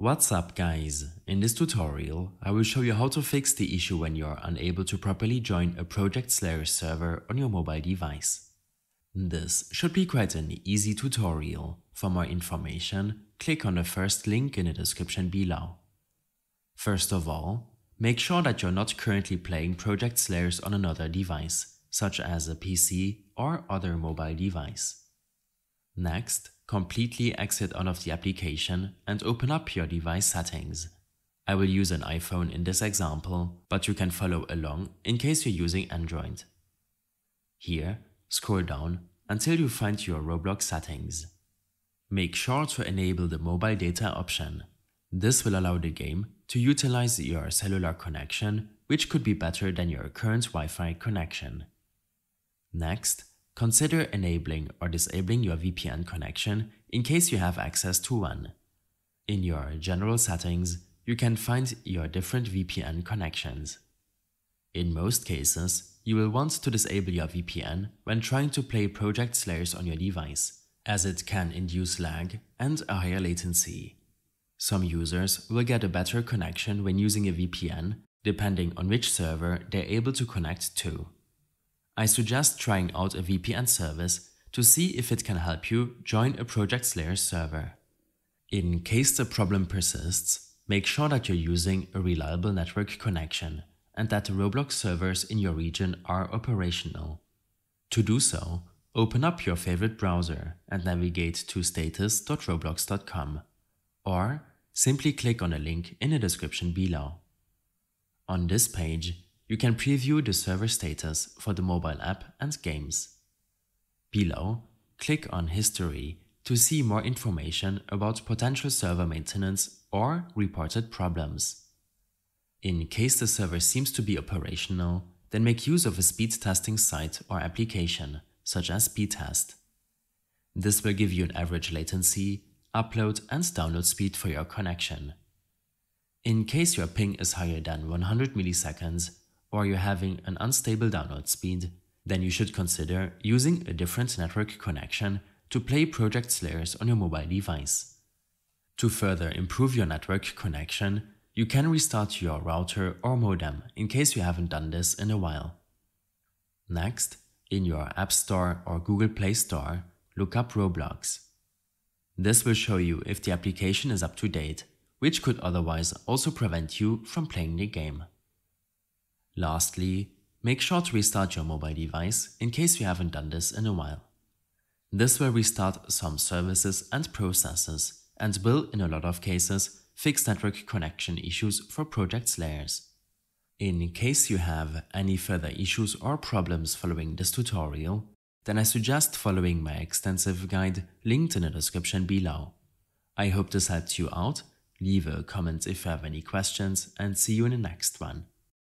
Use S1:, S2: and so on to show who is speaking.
S1: What's up guys? In this tutorial, I will show you how to fix the issue when you're unable to properly join a Project Slayer server on your mobile device. This should be quite an easy tutorial. For more information, click on the first link in the description below. First of all, make sure that you're not currently playing Project Slayers on another device, such as a PC or other mobile device. Next, completely exit out of the application and open up your device settings. I will use an iPhone in this example, but you can follow along in case you're using Android. Here, scroll down until you find your Roblox settings. Make sure to enable the mobile data option. This will allow the game to utilize your cellular connection, which could be better than your current Wi-Fi connection. Next, Consider enabling or disabling your VPN connection in case you have access to one. In your general settings, you can find your different VPN connections. In most cases, you will want to disable your VPN when trying to play Project Slayers on your device, as it can induce lag and a higher latency. Some users will get a better connection when using a VPN, depending on which server they're able to connect to. I suggest trying out a VPN service to see if it can help you join a Project Slayer server. In case the problem persists, make sure that you're using a reliable network connection and that the Roblox servers in your region are operational. To do so, open up your favorite browser and navigate to status.roblox.com or simply click on the link in the description below. On this page, you can preview the server status for the mobile app and games. Below, click on History to see more information about potential server maintenance or reported problems. In case the server seems to be operational, then make use of a speed testing site or application, such as Speedtest. This will give you an average latency, upload and download speed for your connection. In case your ping is higher than 100 milliseconds, or you're having an unstable download speed, then you should consider using a different network connection to play Project Slayers on your mobile device. To further improve your network connection, you can restart your router or modem in case you haven't done this in a while. Next, in your App Store or Google Play Store, look up Roblox. This will show you if the application is up to date, which could otherwise also prevent you from playing the game. Lastly, make sure to restart your mobile device in case you haven't done this in a while. This will restart some services and processes and will, in a lot of cases, fix network connection issues for Project Slayers. In case you have any further issues or problems following this tutorial, then I suggest following my extensive guide linked in the description below. I hope this helped you out, leave a comment if you have any questions and see you in the next one.